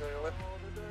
Israeli.